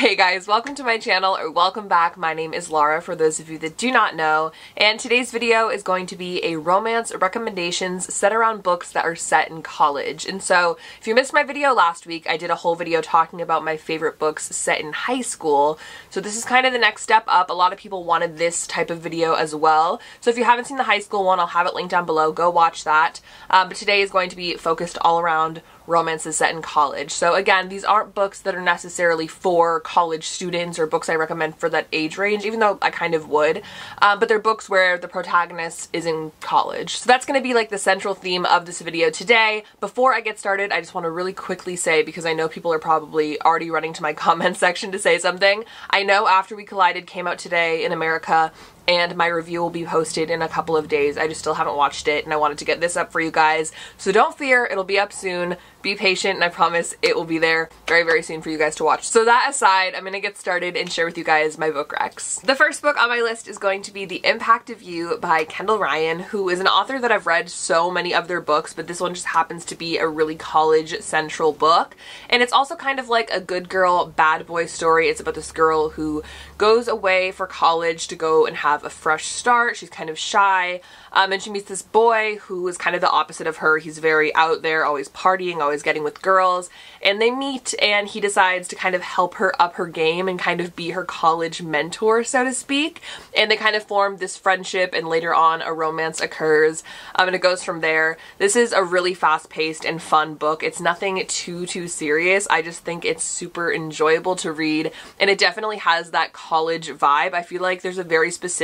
Hey guys, welcome to my channel, or welcome back. My name is Laura, for those of you that do not know, and today's video is going to be a romance recommendations set around books that are set in college. And so, if you missed my video last week, I did a whole video talking about my favorite books set in high school. So this is kind of the next step up. A lot of people wanted this type of video as well. So if you haven't seen the high school one, I'll have it linked down below. Go watch that. Um, but today is going to be focused all around romances set in college. So again, these aren't books that are necessarily for college students or books I recommend for that age range, even though I kind of would. Um, but they're books where the protagonist is in college. So that's going to be like the central theme of this video today. Before I get started, I just want to really quickly say, because I know people are probably already running to my comment section to say something, I know After We Collided came out today in America and my review will be posted in a couple of days. I just still haven't watched it and I wanted to get this up for you guys. So don't fear, it'll be up soon. Be patient and I promise it will be there very, very soon for you guys to watch. So that aside, I'm gonna get started and share with you guys my book recs. The first book on my list is going to be The Impact of You by Kendall Ryan, who is an author that I've read so many of their books, but this one just happens to be a really college central book. And it's also kind of like a good girl, bad boy story. It's about this girl who goes away for college to go and have a fresh start. She's kind of shy. Um, and she meets this boy who is kind of the opposite of her. He's very out there, always partying, always getting with girls. And they meet and he decides to kind of help her up her game and kind of be her college mentor, so to speak. And they kind of form this friendship and later on a romance occurs. Um, and it goes from there. This is a really fast paced and fun book. It's nothing too, too serious. I just think it's super enjoyable to read. And it definitely has that college vibe. I feel like there's a very specific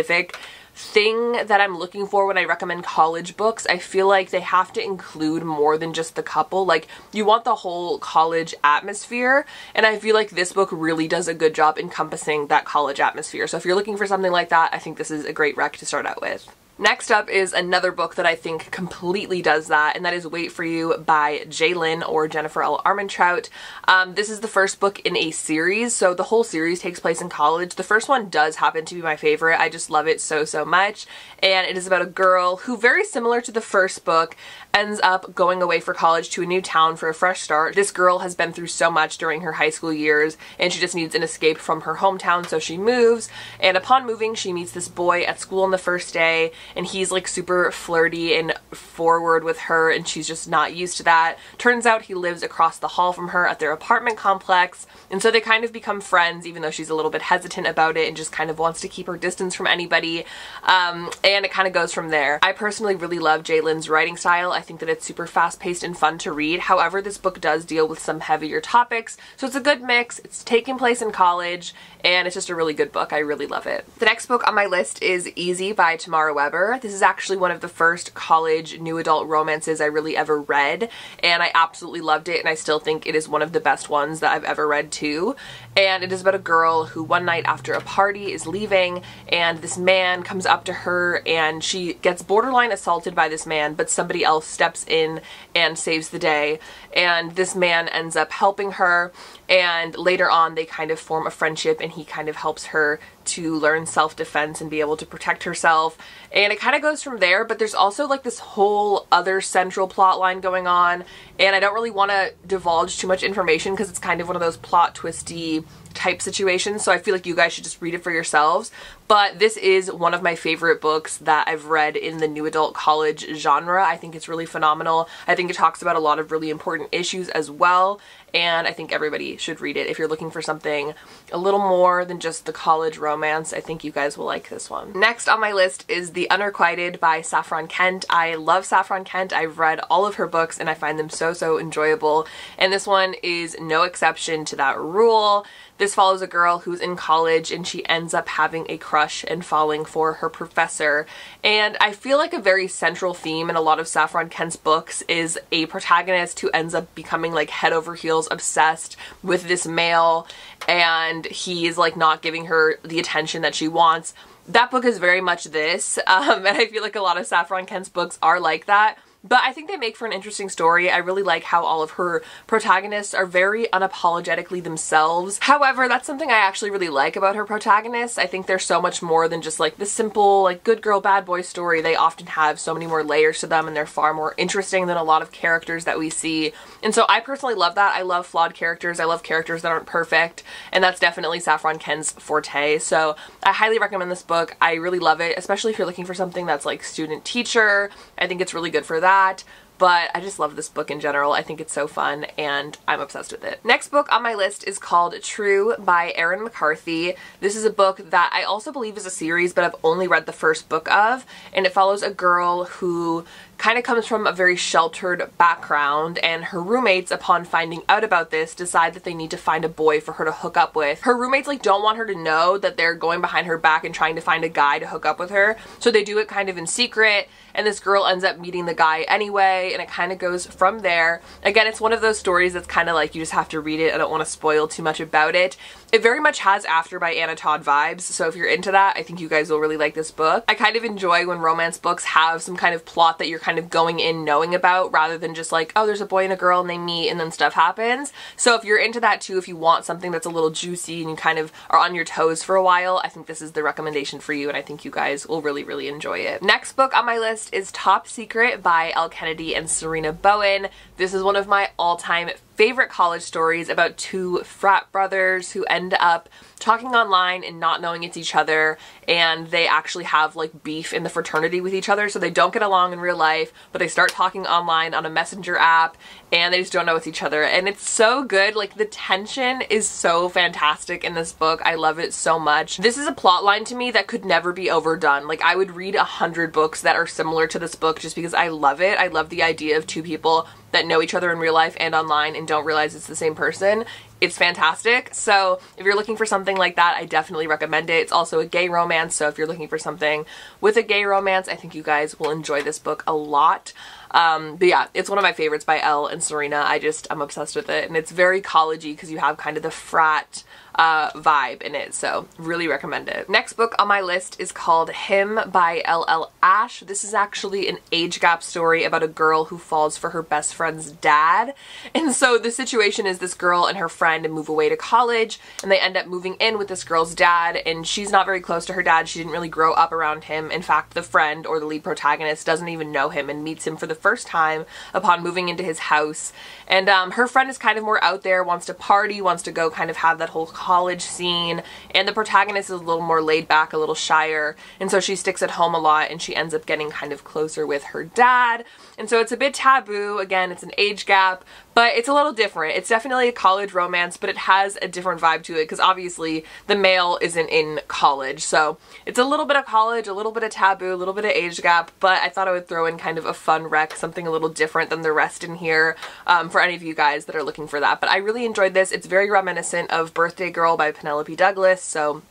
thing that I'm looking for when I recommend college books. I feel like they have to include more than just the couple. Like, you want the whole college atmosphere, and I feel like this book really does a good job encompassing that college atmosphere. So if you're looking for something like that, I think this is a great rec to start out with. Next up is another book that I think completely does that, and that is Wait For You by J. Lynn or Jennifer L. Armentrout. Um, this is the first book in a series, so the whole series takes place in college. The first one does happen to be my favorite. I just love it so, so much. And it is about a girl who, very similar to the first book, ends up going away for college to a new town for a fresh start. This girl has been through so much during her high school years, and she just needs an escape from her hometown, so she moves. And upon moving, she meets this boy at school on the first day and he's like super flirty and forward with her and she's just not used to that. Turns out he lives across the hall from her at their apartment complex and so they kind of become friends even though she's a little bit hesitant about it and just kind of wants to keep her distance from anybody um, and it kind of goes from there. I personally really love J. Lynn's writing style. I think that it's super fast paced and fun to read. However, this book does deal with some heavier topics so it's a good mix. It's taking place in college and it's just a really good book. I really love it. The next book on my list is Easy by Tammara Webber. This is actually one of the first college new adult romances I really ever read and I absolutely loved it and I still think it is one of the best ones that I've ever read too. And it is about a girl who one night after a party is leaving and this man comes up to her and she gets borderline assaulted by this man but somebody else steps in and saves the day and this man ends up helping her and later on they kind of form a friendship and he kind of helps her to learn self-defense and be able to protect herself. And it kind of goes from there but there's also like this whole other central plot line going on. And I don't really want to divulge too much information because it's kind of one of those plot twisty type situations so I feel like you guys should just read it for yourselves but this is one of my favorite books that I've read in the new adult college genre. I think it's really phenomenal. I think it talks about a lot of really important issues as well and I think everybody should read it if you're looking for something a little more than just the college romance. I think you guys will like this one. Next on my list is The Unrequited by Saffron Kent. I love Saffron Kent. I've read all of her books and I find them so, so enjoyable. And this one is no exception to that rule. This follows a girl who's in college and she ends up having a crush and falling for her professor. And I feel like a very central theme in a lot of Saffron Kent's books is a protagonist who ends up becoming like head over heels obsessed with this male and he's like not giving her the attention that she wants. That book is very much this um, and I feel like a lot of Saffron Kent's books are like that but I think they make for an interesting story. I really like how all of her protagonists are very unapologetically themselves. However, that's something I actually really like about her protagonists. I think they're so much more than just like the simple like good girl bad boy story. They often have so many more layers to them and they're far more interesting than a lot of characters that we see. And so I personally love that. I love flawed characters. I love characters that aren't perfect and that's definitely Saffron Kent's forte. So I highly recommend this book. I really love it, especially if you're looking for something that's like student teacher. I think it's really good for that but I just love this book in general. I think it's so fun and I'm obsessed with it. Next book on my list is called True by Erin McCarthy. This is a book that I also believe is a series but I've only read the first book of and it follows a girl who kind of comes from a very sheltered background and her roommates upon finding out about this decide that they need to find a boy for her to hook up with. Her roommates like don't want her to know that they're going behind her back and trying to find a guy to hook up with her so they do it kind of in secret and this girl ends up meeting the guy anyway and it kind of goes from there. Again it's one of those stories that's kind of like you just have to read it. I don't want to spoil too much about it. It very much has After by Anna Todd vibes so if you're into that I think you guys will really like this book. I kind of enjoy when romance books have some kind of plot that you're kind of going in knowing about rather than just like, oh, there's a boy and a girl and they meet and then stuff happens. So if you're into that too, if you want something that's a little juicy and you kind of are on your toes for a while, I think this is the recommendation for you and I think you guys will really, really enjoy it. Next book on my list is Top Secret by Elle Kennedy and Sarina Bowen. This is one of my all-time favorite college stories about two frat brothers who end up talking online and not knowing it's each other and they actually have like beef in the fraternity with each other so they don't get along in real life but they start talking online on a messenger app and they just don't know it's each other. And it's so good. Like the tension is so fantastic in this book. I love it so much. This is a plot line to me that could never be overdone. Like I would read a hundred books that are similar to this book just because I love it. I love the idea of two people that know each other in real life and online and don't realize it's the same person it's fantastic. So if you're looking for something like that, I definitely recommend it. It's also a gay romance, so if you're looking for something with a gay romance, I think you guys will enjoy this book a lot. Um, but yeah, it's one of my favorites by Elle and Sarina. I just, I'm obsessed with it. And it's very collegey because you have kind of the frat uh, vibe in it. So really recommend it. Next book on my list is called Him by L.L. Ash. This is actually an age gap story about a girl who falls for her best friend's dad. And so the situation is this girl and her friend move away to college and they end up moving in with this girl's dad and she's not very close to her dad. She didn't really grow up around him. In fact, the friend or the lead protagonist doesn't even know him and meets him for the first time upon moving into his house. And um, her friend is kind of more out there, wants to party, wants to go kind of have that whole college scene and the protagonist is a little more laid back, a little shyer and so she sticks at home a lot and she ends up getting kind of closer with her dad and so it's a bit taboo. Again, it's an age gap but it's a little different. It's definitely a college romance, but it has a different vibe to it because obviously the male isn't in college. So it's a little bit of college, a little bit of taboo, a little bit of age gap, but I thought I would throw in kind of a fun rec, something a little different than the rest in here um, for any of you guys that are looking for that. But I really enjoyed this. It's very reminiscent of Birthday Girl by Penelope Douglas, so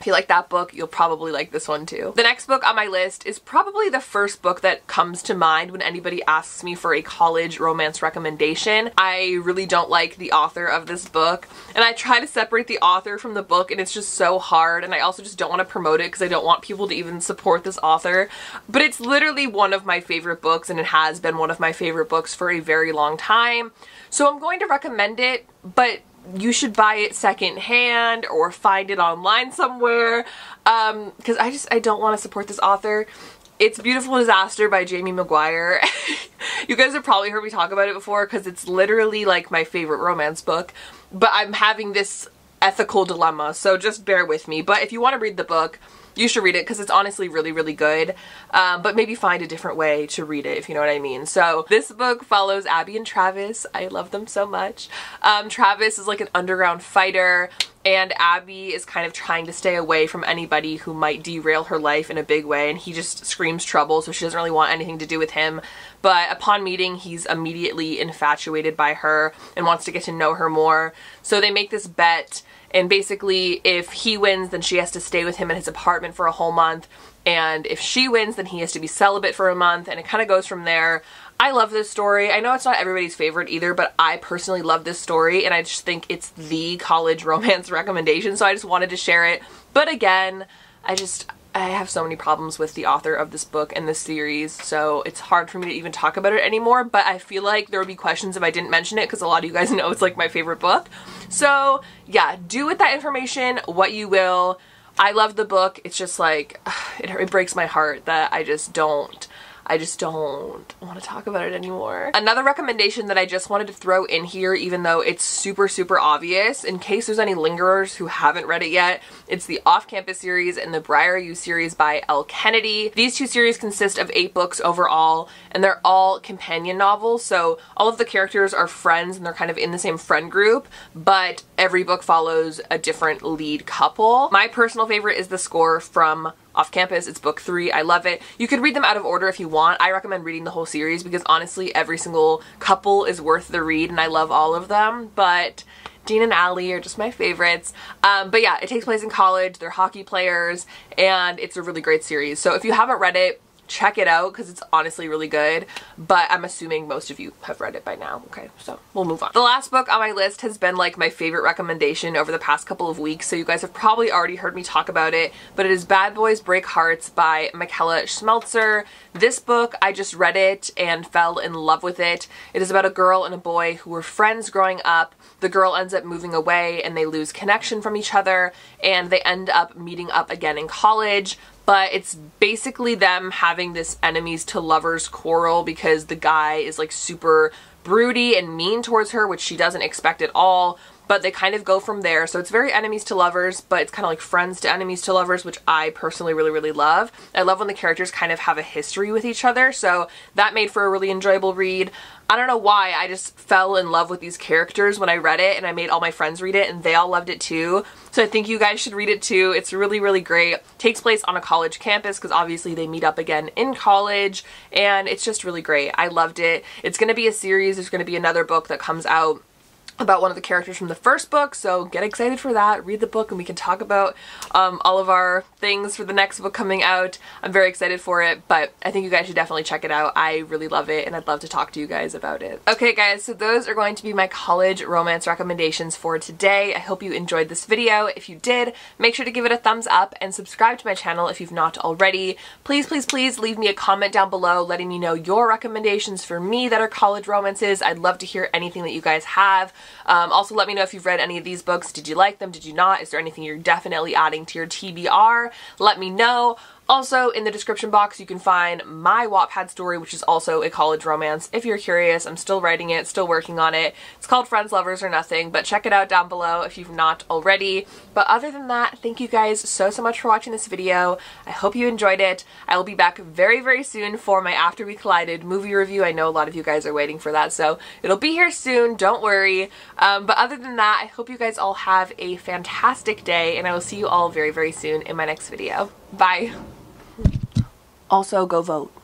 if you like that book, you'll probably like this one too. The next book on my list is probably the first book that comes to mind when anybody asks me for a college romance recommendation. I really don't like the author of this book and I try to separate the author from the book and it's just so hard and I also just don't want to promote it because I don't want people to even support this author. But it's literally one of my favorite books and it has been one of my favorite books for a very long time. So I'm going to recommend it, but you should buy it secondhand or find it online somewhere. Um because I just I don't want to support this author. It's Beautiful Disaster by Jamie McGuire you guys have probably heard me talk about it before because it's literally like my favorite romance book but I'm having this ethical dilemma so just bear with me. But if you want to read the book you should read it because it's honestly really, really good. Um, but maybe find a different way to read it, if you know what I mean. So this book follows Abby and Travis. I love them so much. Um, Travis is like an underground fighter and Abby is kind of trying to stay away from anybody who might derail her life in a big way and he just screams trouble so she doesn't really want anything to do with him but upon meeting he's immediately infatuated by her and wants to get to know her more so they make this bet and basically, if he wins, then she has to stay with him in his apartment for a whole month. And if she wins, then he has to be celibate for a month. And it kind of goes from there. I love this story. I know it's not everybody's favorite either, but I personally love this story. And I just think it's the college romance recommendation. So I just wanted to share it. But again, I just, I have so many problems with the author of this book and this series, so it's hard for me to even talk about it anymore, but I feel like there would be questions if I didn't mention it because a lot of you guys know it's like my favorite book. So yeah, do with that information what you will. I love the book. It's just like, it, it breaks my heart that I just don't I just don't want to talk about it anymore. Another recommendation that I just wanted to throw in here, even though it's super, super obvious, in case there's any lingerers who haven't read it yet, it's the Off-Campus series and the Briar U series by Elle Kennedy. These two series consist of eight books overall, and they're all companion novels, so all of the characters are friends and they're kind of in the same friend group, but every book follows a different lead couple. My personal favorite is the score from off campus. It's book three. I love it. You could read them out of order if you want. I recommend reading the whole series because honestly, every single couple is worth the read and I love all of them. But Dean and Allie are just my favorites. Um, but yeah, it takes place in college. They're hockey players and it's a really great series. So if you haven't read it, check it out because it's honestly really good but I'm assuming most of you have read it by now okay? So we'll move on. The last book on my list has been like my favorite recommendation over the past couple of weeks so you guys have probably already heard me talk about it but it is Bad Boys Break Hearts by Michaela Schmelzer this book I just read it and fell in love with it. It is about a girl and a boy who were friends growing up. The girl ends up moving away and they lose connection from each other and they end up meeting up again in college but it's basically them having this enemies to lovers quarrel because the guy is like super broody and mean towards her, which she doesn't expect at all. But they kind of go from there. So it's very enemies to lovers, but it's kind of like friends to enemies to lovers, which I personally really, really love. I love when the characters kind of have a history with each other. So that made for a really enjoyable read. I don't know why, I just fell in love with these characters when I read it and I made all my friends read it and they all loved it too. So I think you guys should read it too. It's really, really great. It takes place on a college campus because obviously they meet up again in college and it's just really great. I loved it. It's going to be a series. There's going to be another book that comes out about one of the characters from the first book, so get excited for that. Read the book and we can talk about um, all of our things for the next book coming out. I'm very excited for it, but I think you guys should definitely check it out. I really love it and I'd love to talk to you guys about it. Okay guys, so those are going to be my college romance recommendations for today. I hope you enjoyed this video. If you did, make sure to give it a thumbs up and subscribe to my channel if you've not already. Please, please, please leave me a comment down below letting me know your recommendations for me that are college romances. I'd love to hear anything that you guys have. Um, also, let me know if you've read any of these books. Did you like them? Did you not? Is there anything you're definitely adding to your TBR? Let me know. Also, in the description box, you can find my Wattpad story, which is also a college romance. If you're curious, I'm still writing it, still working on it. It's called Friends, Lovers, or Nothing, but check it out down below if you've not already. But other than that, thank you guys so, so much for watching this video. I hope you enjoyed it. I will be back very, very soon for my After We Collided movie review. I know a lot of you guys are waiting for that, so it'll be here soon. Don't worry. Um, but other than that, I hope you guys all have a fantastic day, and I will see you all very, very soon in my next video. Bye. Also, go vote.